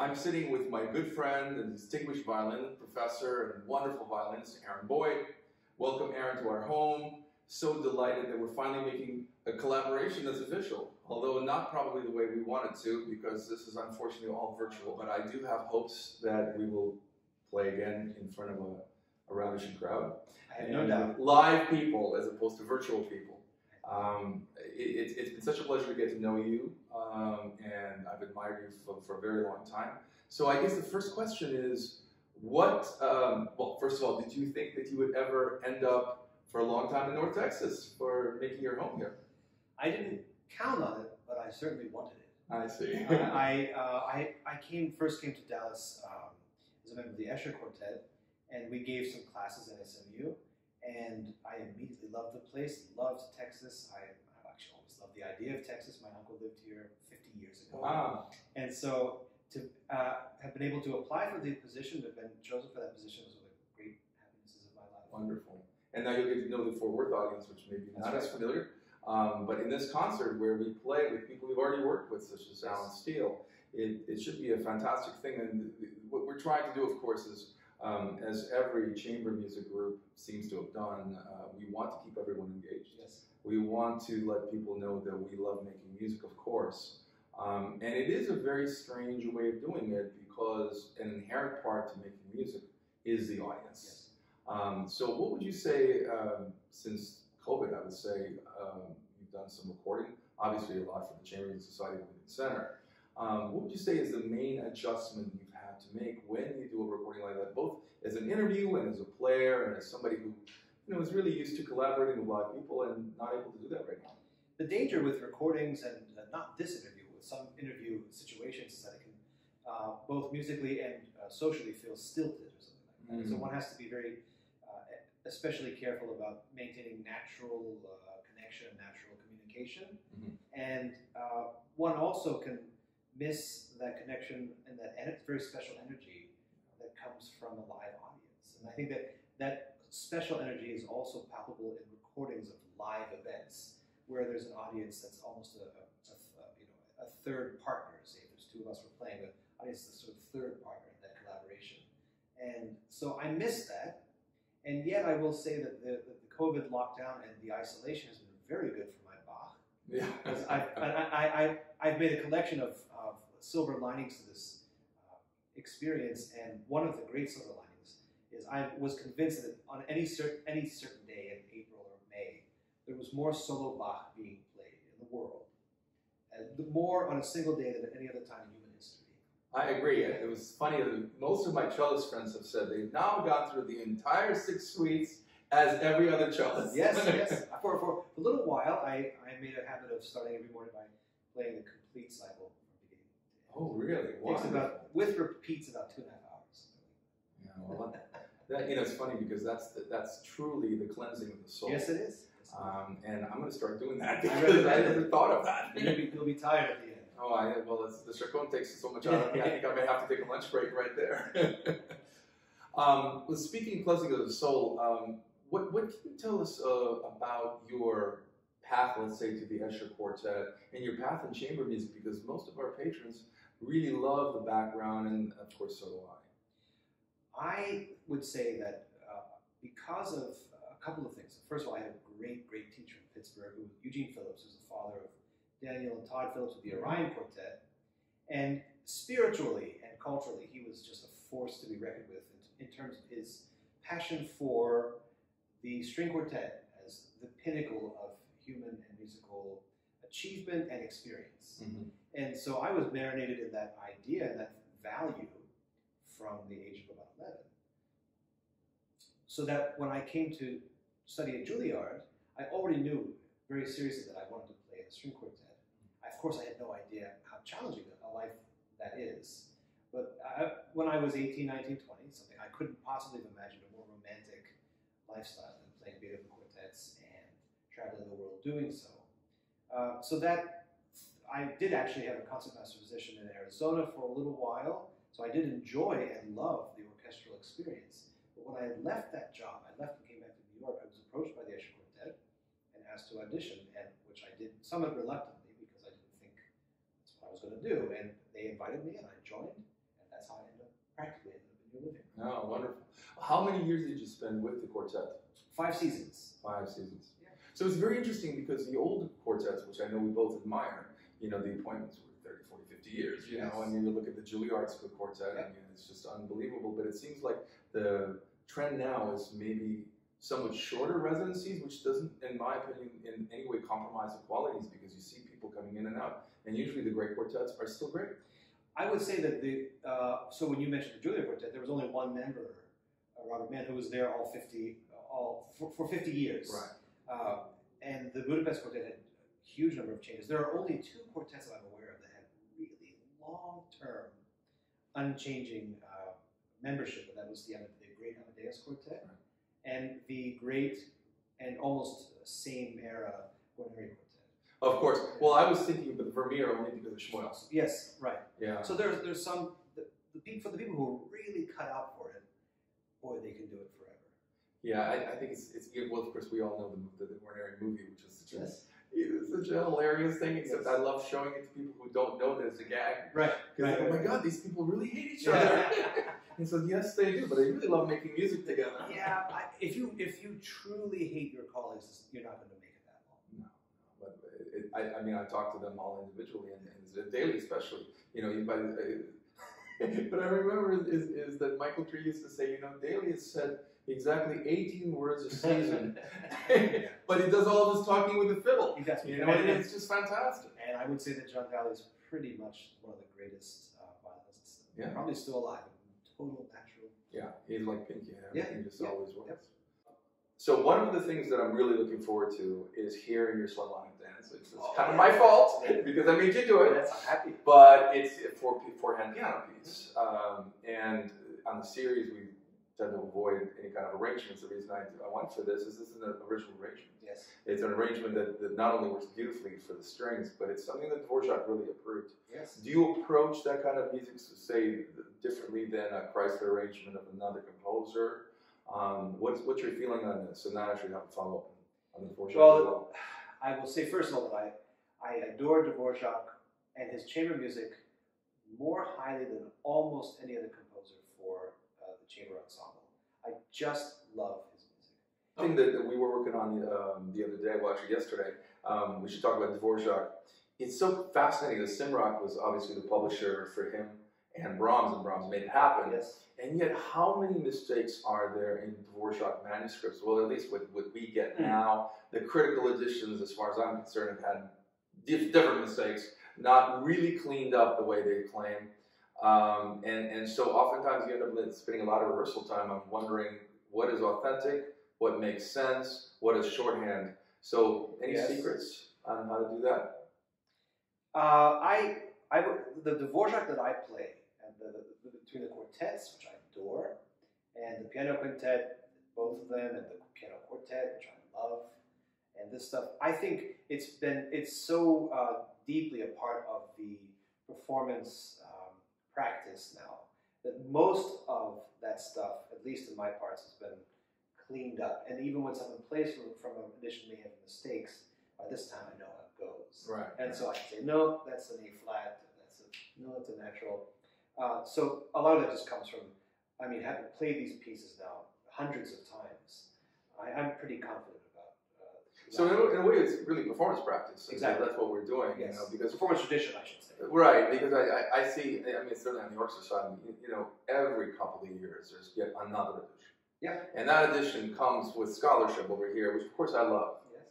I'm sitting with my good friend and distinguished violin professor and wonderful violinist, Aaron Boyd. Welcome, Aaron, to our home. So delighted that we're finally making a collaboration that's official, although not probably the way we wanted to, because this is unfortunately all virtual. But I do have hopes that we will play again in front of a, a ravishing crowd. I have no doubt. Live people as opposed to virtual people. Um, it, has been such a pleasure to get to know you, um, and I've admired you for, for, a very long time. So I guess the first question is, what, um, well, first of all, did you think that you would ever end up for a long time in North Texas for making your home here? I didn't count on it, but I certainly wanted it. I see. I, uh, I, I came first came to Dallas um, as a member of the Escher Quartet, and we gave some classes at SMU and I immediately loved the place, loved Texas. I, have actually always loved the idea of Texas. My uncle lived here 50 years ago. Wow. And so to uh, have been able to apply for the position, to have been chosen for that position was one of the great happinesses of my life. Wonderful. And now you'll get to know the Fort Worth audience, which may be not right. as familiar. Um, but in this concert where we play with people we've already worked with, such as Alan Steele, it, it should be a fantastic thing. And what we're trying to do, of course, is um, as every chamber music group seems to have done, uh, we want to keep everyone engaged. Yes. We want to let people know that we love making music, of course. Um, and it is a very strange way of doing it because an inherent part to making music is the audience. Yes. Um, so, what would you say, um, since COVID, I would say um, you've done some recording, obviously a lot for the Chamber Music Society Center. Um, what would you say is the main adjustment to make when you do a recording like that, both as an interview and as a player and as somebody who you know is really used to collaborating with live people and not able to do that right now? The danger with recordings and uh, not this interview, with some interview situations, is that it can uh, both musically and uh, socially feel stilted or something like that. Mm-hmm. So one has to be very, uh, especially careful about maintaining natural uh, connection, natural communication, mm-hmm. and uh, one also can miss that connection and that very special energy that comes from a live audience. And I think that that special energy is also palpable in recordings of live events where there's an audience that's almost a, a, a, a you know a third partner. Say if there's two of us we're playing, the audience is the sort of third partner in that collaboration. And so I miss that. And yet I will say that the, the, COVID lockdown and the isolation has been very good for my. Yeah. I, I, I, I've made a collection of of silver linings to this uh, experience, and one of the great silver linings is I was convinced that on any certain any certain day in April or May, there was more solo Bach being played in the world, and more on a single day than at any other time in human history. I agree. It was funny. Most of my cellist friends have said they've now gone through the entire six suites as every other cellist. Yes, yes. For, for a little while, I, I made a habit of starting every morning by playing the complete cycle of the beginning. Oh, really? Takes about with repeats about two and a half hours. Yeah, well, that, you know, it's funny because that's the, that's truly the cleansing of the soul. Yes, it is. Um, and I'm going to start doing that because I, never thought of that. You'll be, you'll be tired at the end. Oh, I, well, the Chaconne takes so much out of me. I think I may have to take a lunch break right there. um, well, speaking of cleansing of the soul, um, what, what can you tell us uh, about your path, let's say, to the Escher Quartet and your path in chamber music? Because most of our patrons really love the background, and of course, so do I. I would say that uh, because of a couple of things. First of all, I had a great, great teacher in Pittsburgh, who Eugene Phillips, who's the father of Daniel and Todd Phillips with the Orion Quartet. And spiritually and culturally, he was just a force to be reckoned with in, in terms of his passion for the string quartet as the pinnacle of human and musical achievement and experience. Mm-hmm. And so I was marinated in that idea and that value from the age of about 11. So that when I came to study at Juilliard, I already knew very seriously that I wanted to play the string quartet. I, of course, I had no idea how challenging a life that is. But I, when I was 18, 19, 20, something I couldn't possibly have imagined a more romantic lifestyle and playing Beethoven quartets and traveling the world doing so. Uh, so that I did actually have a concertmaster position in Arizona for a little while, so I did enjoy and love the orchestral experience. But when I had left that job, I left and came back to New York, I was approached by the Escher Quartet and asked to audition, and which I did somewhat reluctantly because I didn't think that's what I was going to do. And they invited me, and I joined, and that's how I ended up practically ended up in New Living. Oh, wonderful. How many years did you spend with the quartet? Five seasons. Five seasons. Yeah. So it's very interesting because the old quartets, which I know we both admire, you know, the appointments were 30, 40, 50 years, you Yes. know, and you look at the Juilliard School Quartet, Yeah. I mean, it's just unbelievable. But it seems like the trend now is maybe somewhat shorter residencies, which doesn't, in my opinion, in any way compromise the qualities because you see people coming in and out. And usually the great quartets are still great. I would say that the uh, so when you mentioned the Juilliard Quartet, there was only one member, Robert Mann, who was there all fifty, all for, for fifty years. Uh, and the Budapest Quartet had a huge number of changes. There are only two quartets that I'm aware of that have really long-term, unchanging uh, membership, and that was the, the Great Amadeus Quartet and the Great and almost same era Guarneri Quartet. Of course. Well, I was thinking of the Vermeer only because of the Schmoyles. Yes, right. Yeah. So there's there's some the, the people for the people who are really cut out boy, they can do it forever. Yeah, I, I think it's, it's well. Of course, we all know the the, the Guarneri movie, which is such a, Yes. it's such a hilarious thing. Except Yes. I love showing it to people who don't know that it's a gag. Right. Because Right, oh my right, God, these people really hate each Yeah. other. and so yes, they do, but they really love making music together. Yeah, I, if you if you truly hate your colleagues, you're not going to make it that long. No. But it, I, I mean, I talk to them all individually and, and daily, especially. You know, you, uh, but, I remember is, is that Michael Tree used to say, you know, Dalley has said exactly 18 words a season, but he does all of his talking with a fiddle. He does. You know, and it's just fantastic. and I would say that John Dalley is pretty much one of the greatest uh, violinists. Yeah. Probably still alive. Total natural. Yeah, he's like Pinky. Yeah, He just yeah, always works. yep. So one of the things that I'm really looking forward to is hearing your Slavonic dance. It's, it's Oh, kind of my fault because I made you do it. Yes, I'm happy. but it's a four four hand piano piece. Um, and on the series, we tend to avoid any kind of arrangements. The reason I, I went for this is this is an original arrangement. Yes. It's an arrangement that, that not only works beautifully for the strings, but it's something that Dvorak really approved. Yes. Do you approach that kind of music, say, differently than a Kreisler arrangement of another composer? Um, what's what's your feeling on this? And that actually have a follow up on the Dvorak Well, as well. I will say first of all that I, I adore Dvorak and his chamber music more highly than almost any other composer for uh, the chamber ensemble. I just love his music. thing that, that we were working on um, the other day, well, actually yesterday, um, we should talk about Dvorak. It's so fascinating that Simrock was obviously the publisher for him and Brahms, and Brahms made it happen. Yes. And yet, how many mistakes are there in Dvorak manuscripts? Well, at least what, what we get Hmm. now, the critical editions, as far as I'm concerned, have had dif- different mistakes, not really cleaned up the way they claim. Um, and, and so oftentimes you end up spending a lot of rehearsal time on wondering what is authentic, what makes sense, what is shorthand. So, any Yes. secrets on how to do that? Uh, I, I the Dvorak that I play, and the, the, between the quartets, which I adore, and the piano quintet, both of them, and the piano quartet, which I love, and this stuff, I think it's been, it's so uh, deeply a part of the performance um, practice now that most of that stuff, at least in my parts, has been cleaned up. And even when someone plays from, from an edition may have mistakes, by this time I know how it goes. Right. And so I can say, no, that's an A flat, that's a, no, that's a natural. Uh, so a lot of that just comes from, I mean, having played these pieces now hundreds of times, I, I'm pretty confident about. Uh, So, in a, in a way, it's really performance practice. Exactly. that's what we're doing, yes. you know, because performance tradition, I should say. Right, because I, I, I see, I mean, certainly on the orchestra side, you, know, every couple of years there's yet another edition. Yeah. And that edition comes with scholarship over here, which of course I love. Yes.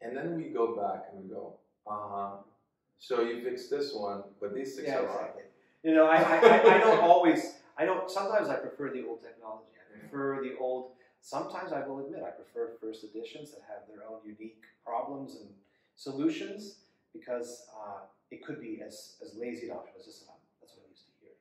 And then we go back and we go, uh huh. So you fixed this one, but these six Yeah, are exactly. You know, I, I, I- I don't always, I don't, sometimes I prefer the old technology. I prefer the old, sometimes I will admit, I prefer first editions that have their own unique problems and solutions because uh, it could be as, as lazy an option as this one. That's what I'm used to hearing.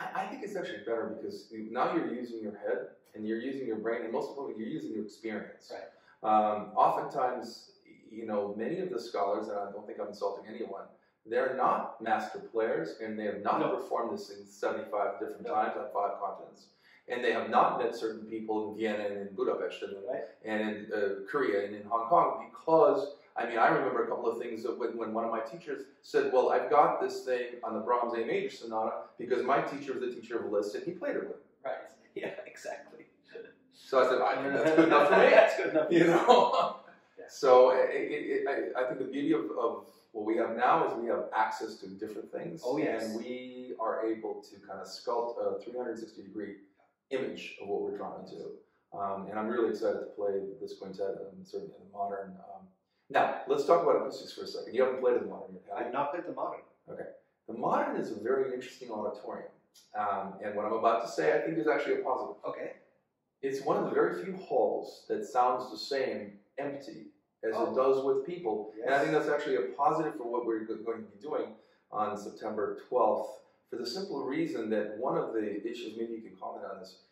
I, I think it's actually better because now you're using your head and you're using your brain, and most importantly, you're using your experience. Right. Um, oftentimes, you know, many of the scholars, and I don't think I'm insulting anyone, they're not master players, and they have not No. performed this in 75 different No. times on five continents. And they have not met certain people in Vienna and in Budapest and, Right. and in uh, Korea and in Hong Kong because, I mean, I remember a couple of things that when, when one of my teachers said, Well, I've got this thing on the Brahms A major sonata because my teacher was the teacher of Liszt and he played it with. Right. Yeah, exactly. So I said, I think that's good enough for me. that's good enough. you know. Yeah. So it, it, it, I, I think the beauty of, of what we have now is we have access to different things. Oh, yes. And we are able to kind of sculpt a 360 degree image of what we're trying to do. Um, and I'm really excited to play this quintet and certainly in the modern. Um, now, let's talk about acoustics for a second. You haven't played in the modern yet. I've not played the modern. Okay. The modern is a very interesting auditorium. Um, and what I'm about to say, I think, is actually a positive. Okay. It's one of the very few halls that sounds the same empty as Oh. it does with people. And I think that's actually a positive for what we're going to be doing on September 12th for the simple reason that one of the issues, maybe you can comment on this,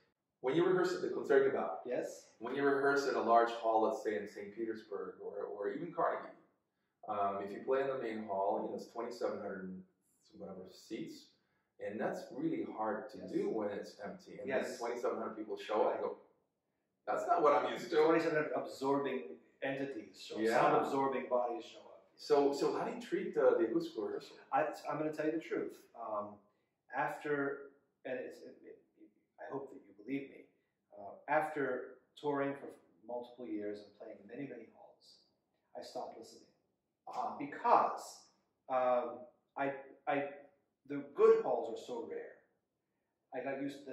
when you rehearse at the Concertgebouw, Yes. when you rehearse in a large hall, let's say in St. Petersburg or, or even Carnegie, um, if you play in the main hall, you know, it's 2,700 whatever seats, and that's really hard to Yes. do when it's empty. And Yes. then 2,700 people show up and go, that's not what I'm used to. 2700 absorbing entities show up. Yeah. Sound absorbing bodies show up. So, so how do you treat uh, the acoustical rehearsal? I, I'm going to tell you the truth. Um, after, and it's, it, it, I hope that you believe me, uh, after touring for multiple years and playing many, many halls, I stopped listening. Uh, because um, I, I, the good halls are so rare. I got used to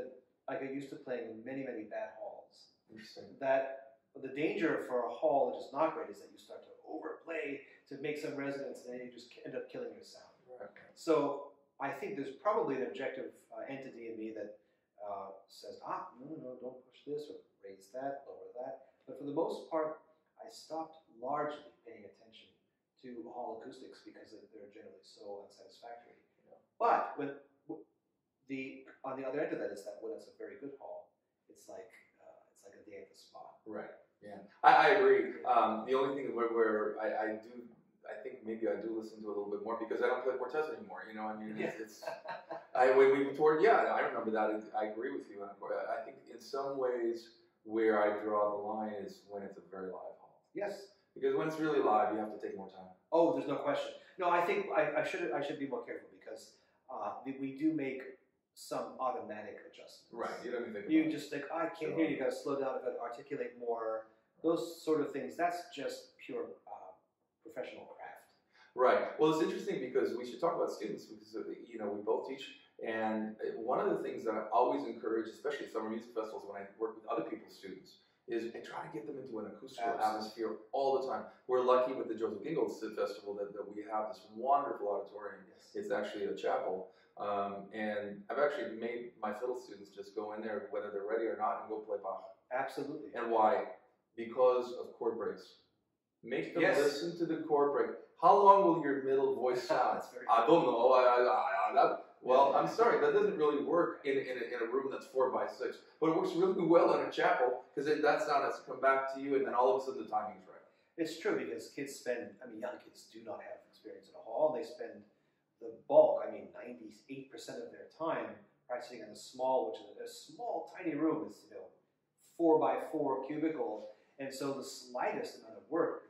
I got used to playing many, many bad halls. Interesting. That the danger for a hall that is not great is that you start to overplay to make some resonance, and then you just end up killing your sound. Right. So I think there's probably an objective uh, entity in me that uh, says, ah, no, no, no, don't push this or raise that, lower that. But for the most part, I stopped largely paying attention to hall acoustics because they're generally so unsatisfactory. But when the on the other end of that is that when it's a very good hall, it's like uh, it's like a day at the spa. Right. Yeah. I, I agree. Um, the only thing where, where I, I do, I think maybe I do listen to a little bit more because I don't play Cortez anymore. You know, I mean, it's, it's I when we toured, yeah, I remember that. I agree with you. I think in some ways where I draw the line is when it's a very live hall. yes. Because when it's really live, you have to take more time. Oh, there's no question. No, I think I, I should I should be more careful because uh, we do make some automatic adjustments. Right. You don't even think. You just think, I can't hear you. Got to slow down. Got to articulate more. Those sort of things. That's just pure uh, professional craft. Right. Well, it's interesting because we should talk about students because uh, you know we both teach, and uh, one of the things that I always encourage, especially summer music festivals, when I work with other people's students, is I try to get them into an acoustical Absolutely. atmosphere all the time. We're lucky with the Joseph Gingold Festival that, that we have this wonderful auditorium. Yes. It's actually a chapel, um, and I've actually made my fiddle students just go in there, whether they're ready or not, and go play Bach. Absolutely. And why? Because of chord breaks. Make them Yes. listen to the chord break. How long will your middle voice sound? I don't know. I, I, I, that, well, I'm sorry, that doesn't really work in, in, a, in a room that's four by six, but it works really well in a chapel because that sound has to come back to you, and then all of a sudden the timing's right. It's true because kids spend, I mean, young kids do not have experience in a hall. They spend the bulk, I mean, 98% of their time practicing in a small, which is a small, tiny room. is, you know, four by four cubicle. And so the slightest amount of work,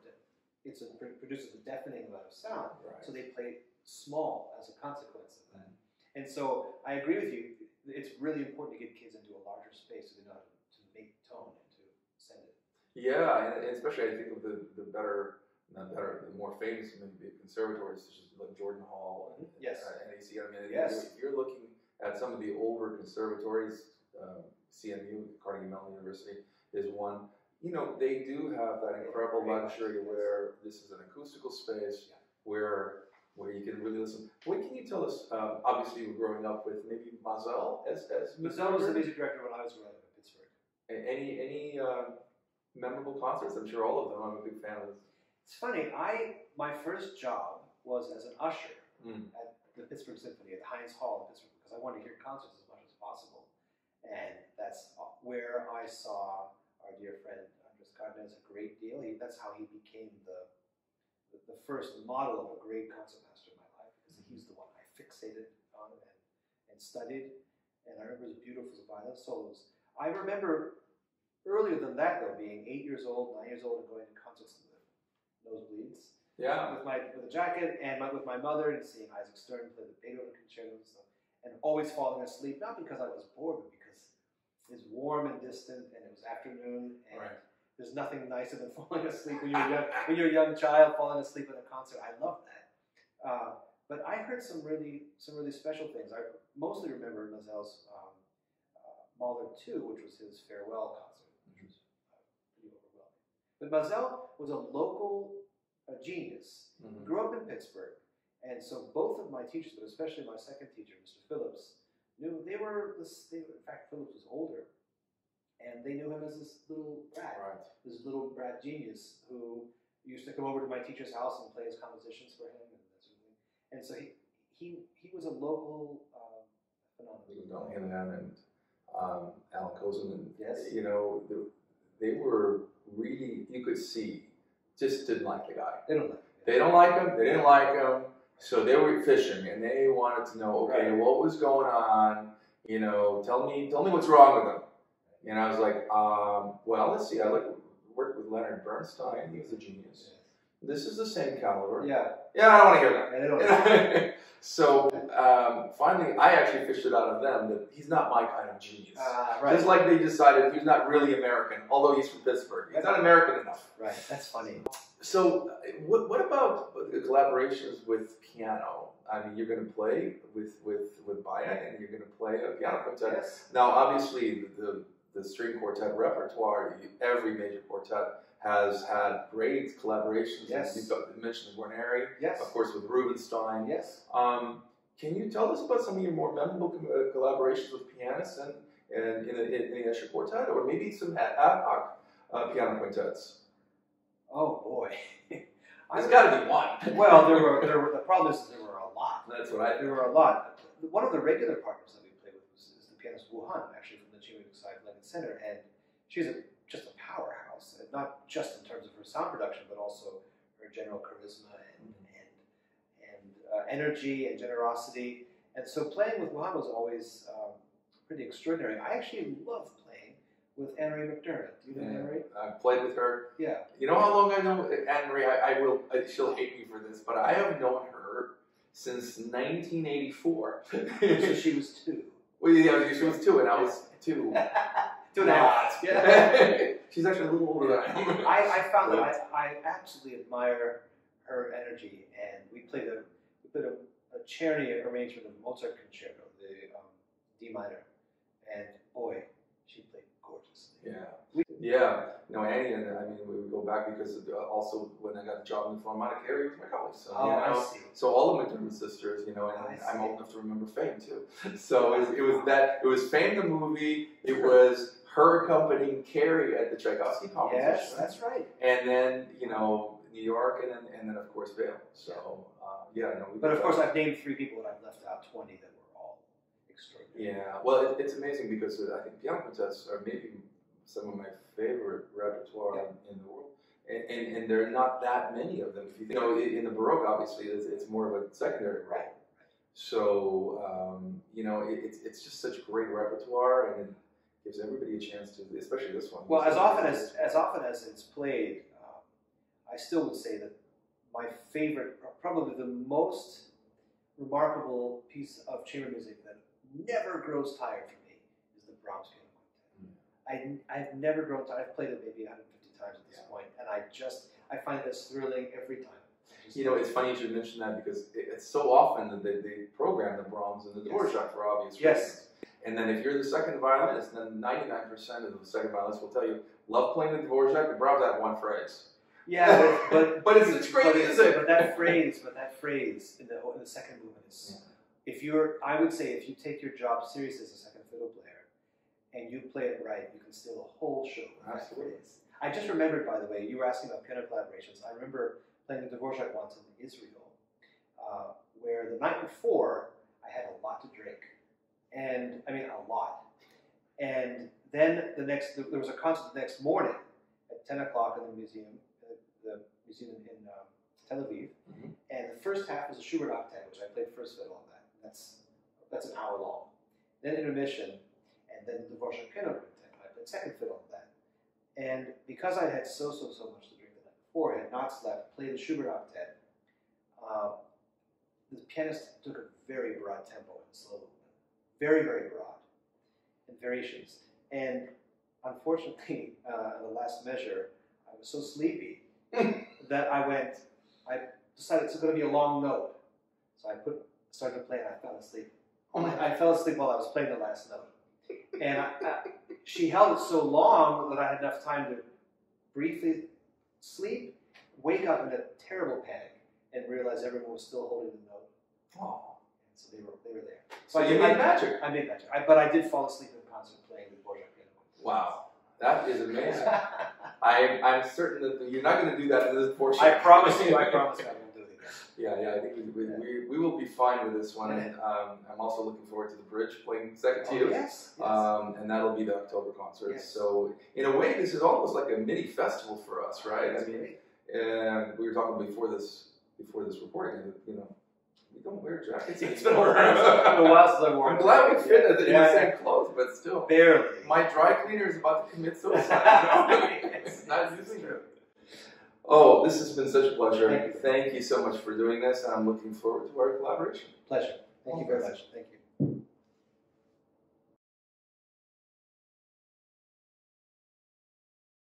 it's a, produces a deafening amount of sound. So they play small as a consequence of that. Mm-hmm. And so I agree with you. It's really important to get kids into a larger space so they know how to, to make tone and to send it. Yeah, and especially I think of the, the better, not better, the more famous maybe conservatories such as like Jordan Hall and, Yes. uh, NEC. I mean, Yes. if you're looking at some of the older conservatories, um, CMU, Carnegie Mellon University, is one. You know, they do have that incredible luxury where this is an acoustical space Yeah. where where you can really listen. What can you tell us? Um, obviously, you were growing up with maybe Maazel as as Maazel was the music director when I was growing up in Pittsburgh. Any any uh, memorable concerts? I'm sure all of them. I'm a big fan of. It's funny. I my first job was as an usher Mm. at the Pittsburgh Symphony at the Heinz Hall in Pittsburgh because I wanted to hear concerts as much as possible, and that's where I saw our dear friend Andres Cardenas a great deal. He, that's how he became the, the the first model of a great concertmaster in my life because he's the one I fixated on and, and studied. And I remember his beautiful violin solos. I remember earlier than that though, being eight years old, nine years old, and going to concerts the nosebleeds Yeah. with my with a jacket and my, with my mother and seeing Isaac Stern play the Beethoven concerto and stuff, and always falling asleep not because I was bored, but because is warm and distant, and it was afternoon, and Right. there's nothing nicer than falling asleep when you're a young, when you're a young child falling asleep at a concert. I love that. Uh, but I heard some really some really special things. I mostly remember Maazel's um, uh, Mahler 2, which was his farewell concert, which was uh, pretty overwhelming. But Maazel was a local uh, genius. Mhm. Grew up in Pittsburgh, and so both of my teachers, but especially my second teacher, Mr. Phillips, knew they were this. They, in fact, Phillips was older, and they knew him as this little brat Right. this little brat genius who used to come over to my teacher's house and play his compositions for him and that sort of thing. And so he he he was a local um, phenomenon. Don Hanahan and um, Alan Kozin, and Yes. you know, the, they were really you could see just didn't like the guy. They don't like. They don't like him. They didn't like him. So they were fishing, and they wanted to know, okay, Right. what was going on? You know, tell me, tell me what's wrong with him. And I was like, um, well, let's see. I like worked with Leonard Bernstein. He was a genius. This is the same caliber. Yeah, Yeah, I don't want to hear that. so um, finally, I actually fished it out of them that he's not my kind of genius. uh, right. Just like they decided he's not really American, although he's from Pittsburgh. He's not American enough. right. That's funny. So, uh, what, what about the collaborations with piano? I mean, you're going to play with with with Bayek, and you're going to play a piano quintet. Yes. Now, obviously, the, the the string quartet repertoire, every major quartet has had great collaborations. Yes. You've got you mentioned Guarneri, Yes. of course, with Rubinstein. Yes. Um, can you tell us about some of your more memorable uh, collaborations with pianists and, and in, the, in the Escher Quartet, or maybe some ad hoc uh, piano quintets? Oh boy. There's got to be one. well, there were there were the problem is there were a lot. That's what I There were a lot. One of the regular partners that we played with was, is the pianist Wu Han, actually from the Jimmy Side Lincoln Center, and she's a, just a powerhouse, and not just in terms of her sound production, but also her general charisma and and, and uh, energy and generosity. And so playing with Wu was always um, pretty extraordinary. I actually love playing with Anne-Marie McDermott. Do you know Yeah. Anne-Marie? I played with her. Yeah. You know how long I know Anne Marie? I, I will. I, she'll hate me for this, but I have known her since 1984. so she was two. well, yeah, she was two, and I was two. Two and a half. Yeah. She's actually a little older than I. I, I found that I, I absolutely admire her energy, and we played a we played a, a charity arrangement of Mozart concerto, the um, D minor, and boy, she played gorgeously. Yeah. Yeah. No, Annie and I mean, we would go back because also when I got the job in the Philharmonic area with my colleagues. So, Oh, you I see. so all of my McDermott sisters, you know, I and I'm old enough to remember Fame too. So it was, it was that, it was Fame the movie, it was her accompanying Kerry at the Tchaikovsky competition. Yes, that's right. and then, you know, New York and then, and then of course Vail. So, uh, yeah, no. we But of course. I've named three people, and I've left out twenty that were all extraordinary. Yeah, well, it, it's amazing because uh, I think piano are maybe some of my favorite repertoire in, in the world, and, and, and there are not that many of them. If you think, you know, in, the Baroque, obviously, it's, it's more of a secondary role. Right. So, um, you know, it, it's it's just such great repertoire, and gives everybody a chance to, especially this one. Well, as often as as often as it's played, um, I still would say that my favorite, probably the most remarkable piece of chamber music that never grows tired for me is the Brahms Piano Quintet. I I've never grown tired. I've played it maybe 150 times at this Yeah. point, and I just I find it as thrilling every time. You know, it's funny you should mention that because it, it's so often that they, they program the Brahms and the Yes. Dvorak for obvious reasons. Yes. And then if you're the second violinist, then 99% of the second violinists will tell you, love playing the Dvorak, the Brahms have one phrase. Yeah, but but, But it's such great but it's- music. But that phrase, but that phrase in the in the second movement is if you're, I would say, if you take your job seriously as a second fiddle player, and you play it right, you can steal a whole show that Absolutely. I just remembered, by the way, you were asking about piano collaborations. I remember playing the Dvorak once in Israel, uh, where the night before I had a lot to drink, and I mean a lot. And then the next, there was a concert the next morning at 10 o'clock in the museum, uh, the museum in um, Tel Aviv. Mhm. And the first half was a Schubert octet, which I played first fiddle on that. That's that's an hour long. Then intermission, and then the Dvorak piano quintet. I played second fiddle on that. And because I had so so so much to drink the night before, I had not slept, played the Schubert octet. Uh, the pianist took a very broad tempo and slow very very broad, and variations. And unfortunately, uh, the last measure, I was so sleepy that I went. I decided it's going to be a long note, so I put started to play and I fell asleep. Oh I fell asleep while I was playing the last note, and I, I, she held it so long that I had enough time to briefly sleep, wake up in a terrible panic, and realize everyone was still holding the note. Oh. So they were they were there. So I you did- made I- magic. I made magic, I, but I did fall asleep in concert playing the Dvorak piano. Wow. That is amazing. I, I'm certain that you're not going to do that in this portion. I promise you, I promise I won't do it again. Yeah, yeah, I think we, we, we, we will be fine with this one. And, um, I'm also looking forward to the bridge playing second to Oh, you. yes, yes. Um, and that'll be the October concert. Yes. So, in a way, this is almost like a mini festival for us, right? I mean, great. and we were talking before this before this recording, you know, we don't wear jackets. It's been a while. It's been a while since I wore. I'm glad we fit in the Yeah, same clothes, but still. Barely. My dry cleaner is about to commit suicide. Yes, Not it's using it. Oh, this has been such a pleasure. Thank you. Thank you so much for doing this, and I'm looking forward to our collaboration. Pleasure. Thank you very much. Thank you.